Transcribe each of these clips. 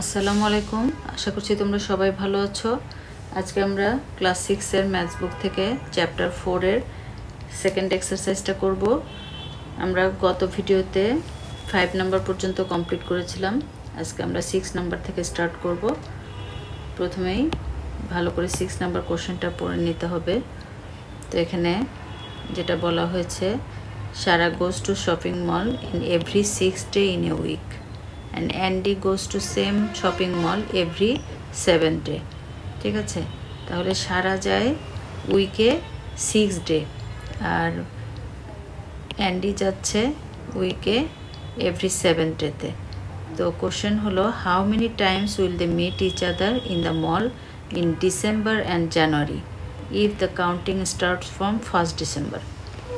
আসসালামু আলাইকুম। আশা করছি তোমরা সবাই ভালো আছো। আজকে আমরা ক্লাস সিক্সের ম্যাথস বুক থেকে চ্যাপ্টার ফোরের সেকেন্ড এক্সারসাইজটা করব। আমরা গত ভিডিওতে ফাইভ নাম্বার পর্যন্ত কমপ্লিট করেছিলাম। আজকে আমরা সিক্স নাম্বার থেকে স্টার্ট করব। প্রথমেই ভালো করে সিক্স নাম্বার কোশ্চেনটা পড়ে নিতে হবে। তো এখানে যেটা বলা হয়েছে Sara goes to shopping mall in every six day in a week and Andy goes to same shopping mall every seven day ঠিক আছে? তাহলে সারা যায় উইকে সিক্স ডে আর অ্যান্ডি যাচ্ছে উইকে এভরি সেভেন ডেতে তো। কোশ্চেন হলো how many times will they meet each other in the mall in December and January if the counting starts from first December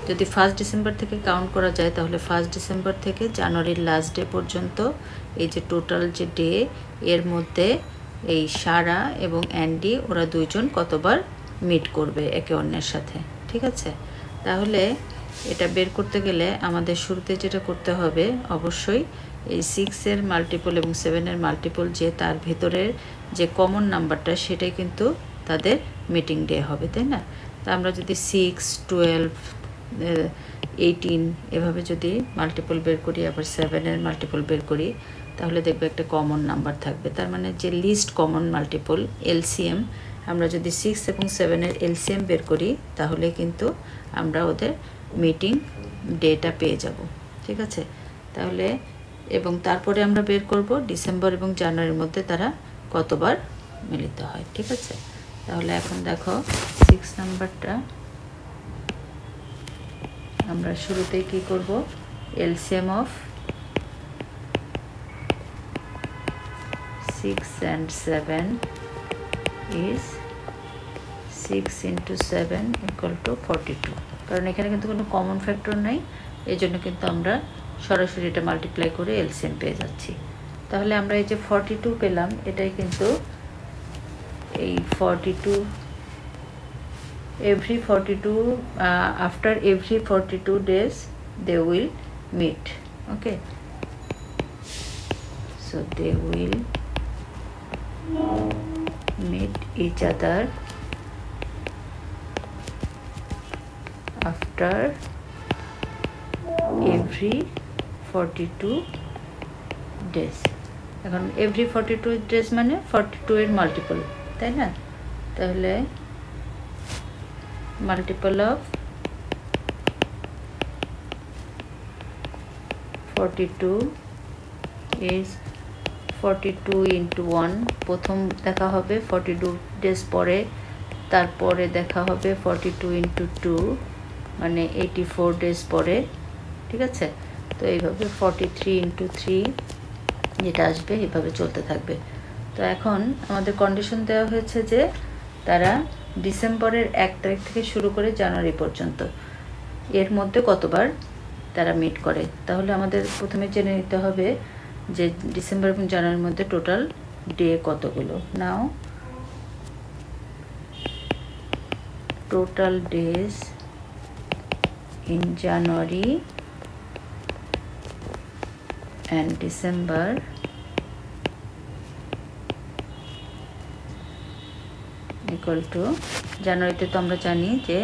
যদি ফার্স্ট ডিসেম্বর থেকে কাউন্ট করা যায়, তাহলে ফার্স্ট ডিসেম্বর থেকে জানুয়ারির লাস্ট ডে পর্যন্ত এই যে টোটাল যে ডে এর মধ্যে এই সারা এবং অ্যান্ডি ওরা দুইজন কতবার মিট করবে একে অন্যের সাথে, ঠিক আছে? তাহলে এটা বের করতে গেলে আমাদের শুরুতে যেটা করতে হবে, অবশ্যই এই সিক্সের মাল্টিপল এবং সেভেনের মাল্টিপল যে তার ভেতরের যে কমন নাম্বারটা সেটাই কিন্তু তাদের মিটিং ডে হবে, তাই না? তা আমরা যদি সিক্স টুয়েলভ এইটিন এভাবে যদি মাল্টিপল বের করি, আবার সেভেনের মাল্টিপল বের করি, তাহলে দেখবে একটা কমন নাম্বার থাকবে। তার মানে যে লিস্ট কমন মাল্টিপল এলসিএম আমরা যদি সিক্স এবং সেভেনের এলসিএম বের করি, তাহলে কিন্তু আমরা ওদের মিটিং ডেটা পেয়ে যাব। ঠিক আছে? তাহলে, এবং তারপরে আমরা বের করব ডিসেম্বর এবং জানুয়ারির মধ্যে তারা কতবার মিলিত হয়। ঠিক আছে? তাহলে এখন দেখো সিক্স নাম্বারটা আমরা শুরুতেই কি করব? LCM of six and seven is six into seven equal to forty two কারণ এখানে কিন্তু কোনো কমন ফ্যাক্টর নেই এই জন্য কিন্তু আমরা সরাসরি এটা মাল্টিপ্লাই করে এলসিএম পেয়ে যাচ্ছি। তাহলে আমরা এই যে ফর্টি টু পেলাম, এটাই কিন্তু এই forty two every 42 uh, after every 42 days they will meet okay so they will meet each other after every 42 days এখন এভরি ফর্টি টু ডেজ মানে ফর্টি টু এর মাল্টিপল তাই না তাহলে multiple of 42 is 42 into 1 প্রথম দেখা হবে 42 days পরে, তারপরে দেখা হবে 42 into 2 মানে 84 ডেজ পরে, ঠিক আছে? তো এইভাবে 43 into 3 যেটা আসবে, এইভাবে চলতে থাকবে। তো এখন আমাদের কন্ডিশন দেওয়া হয়েছে যে তারা ডিসেম্বরের এক তারিখ থেকে শুরু করে জানুয়ারি পর্যন্ত। এর মধ্যে কতবার তারা মিট করে? তাহলে আমাদের প্রথমে জেনে নিতে হবে যে ডিসেম্বর এবং জানুয়ারির মধ্যে টোটাল ডে কতগুলো? Now total days in January and December equal to জানুয়ারিতে তো আমরা জানি যে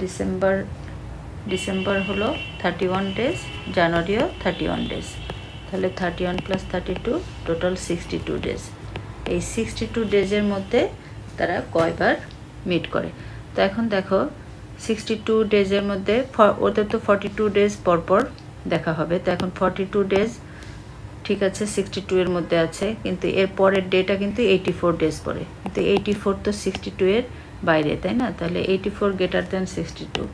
ডিসেম্বর ডিসেম্বর হলো থার্টি ওয়ান ডেজ জানুয়ারিও থার্টি ওয়ান ডেজ তাহলে thirty one plus thirty two total sixty two days এই সিক্সটি টু ডেজের মধ্যে তারা কয়বার মিট করে? তো এখন দেখো সিক্সটি টু ডেজের মধ্যে ওদের তো ফর্টি টু ডেজ পরপর দেখা হবে। তো এখন ফর্টি টু ডেজ ঠিক আছে সিক্সটি টু এর মধ্যে আছে, কিন্তু এর পরের ডেটা কিন্তু এইটি ফোর ডেজ পরে। কিন্তু এইটি ফোর তো সিক্সটি টু এর বাইরে, তাই না? তাহলে eighty four greater then sixty two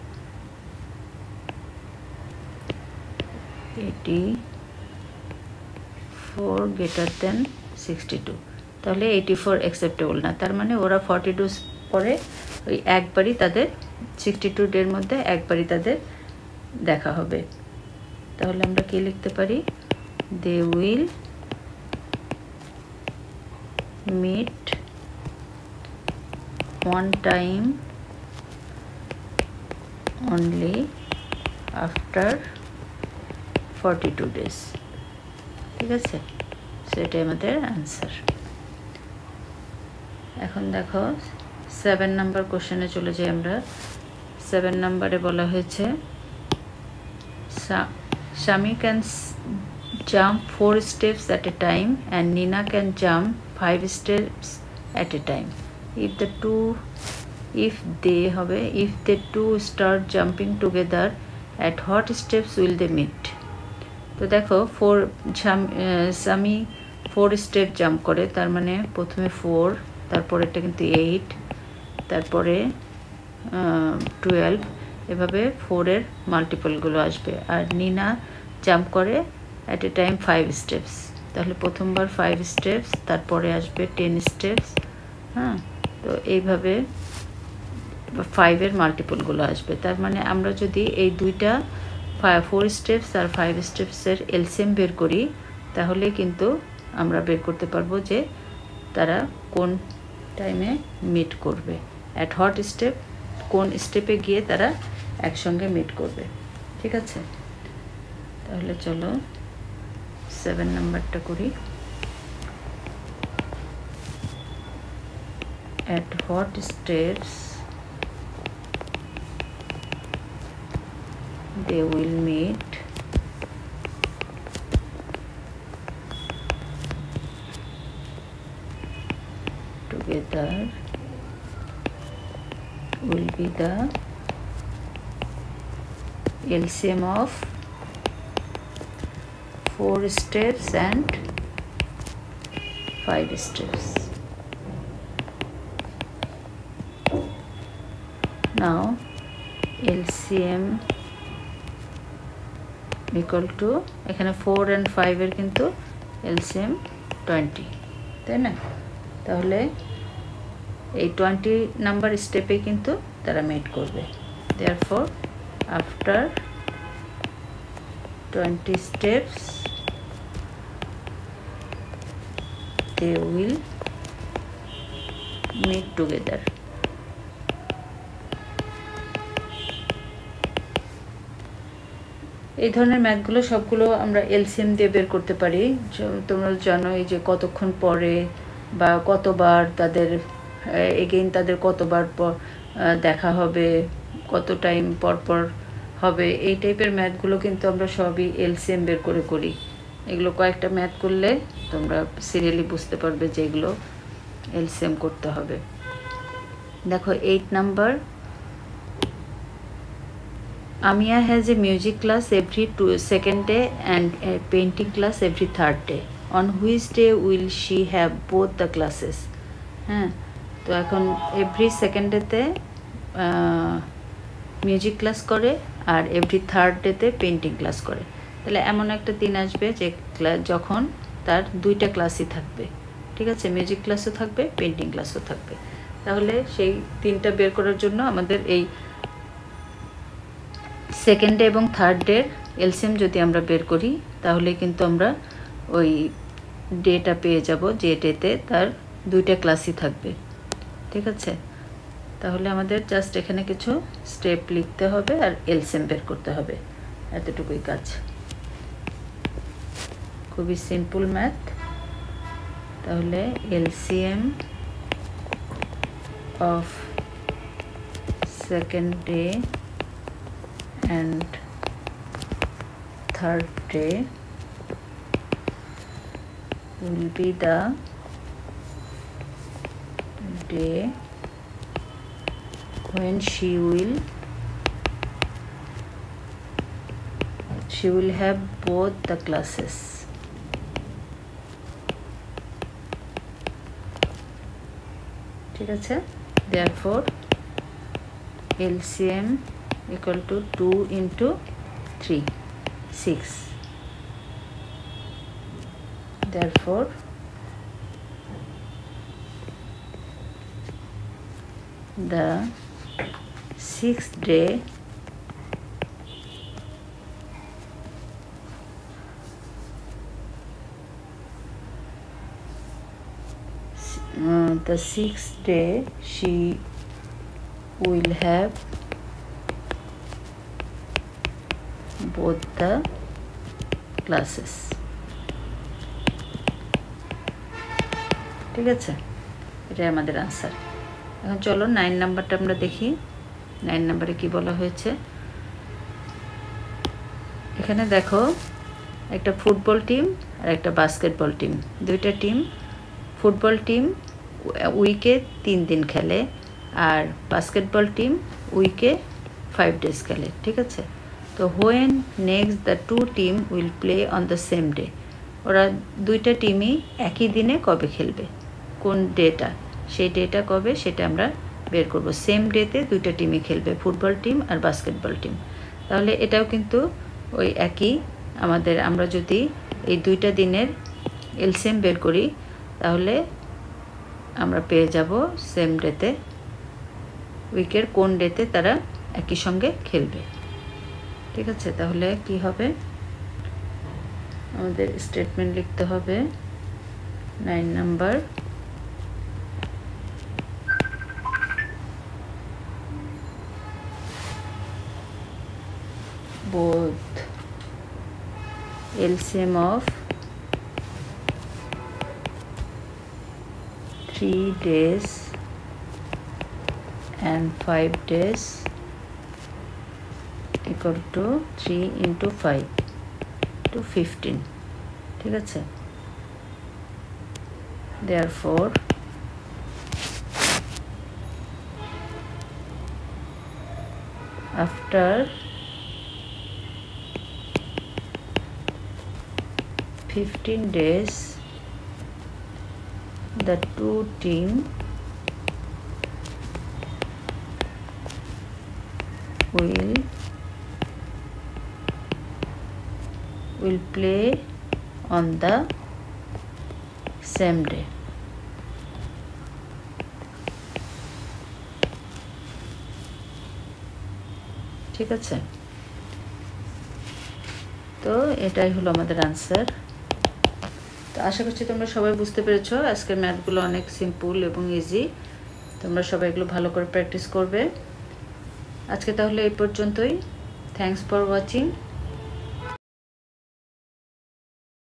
eighty four greater then sixty two তাহলে এইটি ফোর অ্যাকসেপ্টেবল না। তার মানে ওরা ফর্টি টু পরে ওই একবারই তাদের সিক্সটি টু ডের মধ্যে একবারই তাদের দেখা হবে। তাহলে আমরা কি লিখতে পারি? They will meet one time only after 42 days. ঠিক আছে? সেটাই আমাদের অ্যান্সার এখন দেখো সেভেন নাম্বার কোশ্চেনে চলে যাই আমরা। সেভেন নাম্বারে বলা হয়েছে Swami can jump four steps at a time and Nina can jump five steps at a time. If the two if they have if the two start jumping together at what steps will they meet তো দেখো four স্বামী four step jump করে তার মানে প্রথমে four তারপরেরটা কিন্তু eight তারপরে টুয়েলভ এভাবে ফোরের মাল্টিপলগুলো আসবে আর নিনা জাম্প করে at a time five steps তাহলে প্রথমবার ফাইভ স্টেপস তারপরে আসবে টেন স্টেপস হ্যাঁ? তো এইভাবে ফাইভের মাল্টিপলগুলো আসবে। তার মানে আমরা যদি এই দুইটা ফোর স্টেপস আর ফাইভ স্টেপসের এলসিএম বের করি, তাহলে কিন্তু আমরা বের করতে পারব যে তারা কোন টাইমে মিট করবে। অ্যাট হট স্টেপ কোন স্টেপে গিয়ে তারা একসঙ্গে মিট করবে। ঠিক আছে? তাহলে চলো সেভেন নাম্বারটা করি at what steps they will meet together will be the LCM of four steps and five steps. Now LCM equal to, এখানে ফোর অ্যান্ড ফাইভের কিন্তু এলসিএম টোয়েন্টি তাই না তাহলে এই টোয়েন্টি নাম্বার স্টেপে কিন্তু তারা মেট করবে there four after twenty steps they will meet together এই ধরনের ম্যাথগুলো সবগুলো আমরা এলসিএম দিয়ে বের করতে পারি। তোমরা জানো এই যে কতক্ষণ পরে বা কতবার তাদের এগেইন তাদের কতবার পর দেখা হবে, কত টাইম পর পর হবে, এই টাইপের ম্যাথগুলো কিন্তু আমরা সবই এলসিএম বের করে করি। এগুলো কয়েকটা ম্যাথ করলে তোমরা সিরিয়ালি বুঝতে পারবে যে এগুলো এলসিএম করতে হবে। দেখো eight number Amiya has a music class every two second day and painting class every third day on which day will she have both the classes হ্যাঁ তো এখন এভরি সেকেন্ড সেকেন্ডেতে মিউজিক ক্লাস করে আর every third ডেতে painting class করে। তাহলে এমন একটা দিন আসবে যে যখন তার দুইটা ক্লাসই থাকবে। ঠিক আছে? মিউজিক ক্লাসও থাকবে পেন্টিং ক্লাসও থাকবে। তাহলে সেই তিনটা বের করার জন্য আমাদের এই সেকেন্ড ডে এবং থার্ড ডের এলসিএম যদি আমরা বের করি, তাহলে কিন্তু আমরা ওই ডেটা পেয়ে যাব যে ডেতে তার দুইটা ক্লাসই থাকবে। ঠিক আছে? তাহলে আমাদের জাস্ট এখানে কিছু স্টেপ লিখতে হবে আর এলসিএম বের করতে হবে। এতটুকুই কাজ। খুবই সিম্পল ম্যাথ তাহলে LCM of second day and third day will be the day when she will she will have both the classes আছে therefore LCM equal to 2 into 3 6 therefore the sixth day uh, the sixth day she will have both the classes. ঠিক আছে? এটাই আমাদের answer এখন চলো nine নাম্বারটা আমরা দেখি। নাইন নাম্বারে কি বলা হয়েছে? এখানে দেখো একটা ফুটবল টিম আর একটা বাস্কেটবল টিম দুইটা টিম ফুটবল টিম উইকে তিন দিন খেলে আর বাস্কেটবল টিম উইকে ফাইভ ডেজ খেলে, ঠিক আছে? তো when next the two team will play on the same day ওরা দুইটা টিমই একই দিনে কবে খেলবে? কোন ডেটা সেই ডেটা কবে? সেটা আমরা বের করব। সেম ডেতে দুইটা টিমই খেলবে, ফুটবল টিম আর বাস্কেটবল টিম তাহলে এটাও কিন্তু ওই একই। আমাদের, আমরা যদি এই দুইটা দিনের এলসিএম বের করি তাহলে আমরা পেয়ে যাব সেম ডেতে উইকের কোন ডেতে তারা একই সঙ্গে খেলবে। ঠিক আছে, তাহলে কি হবে? আমাদের স্টেটমেন্ট লিখতে হবে। Nine number both LCM of 3 days and 5 days equal to 3 into 5 to 15 ঠিক আছে therefore after 15 days the two team will will play on the same day ঠিক আছে তো এটাই হলো আমাদের আনসার আশা করছি তোমরা সবাই বুঝতে পেরেছ। আজকের ম্যাথগুলো অনেক সিম্পল এবং ইজি তোমরা সবাই এগুলো ভালো করে প্র্যাকটিস করবে। আজকে তাহলে এই পর্যন্তই। Thanks for watching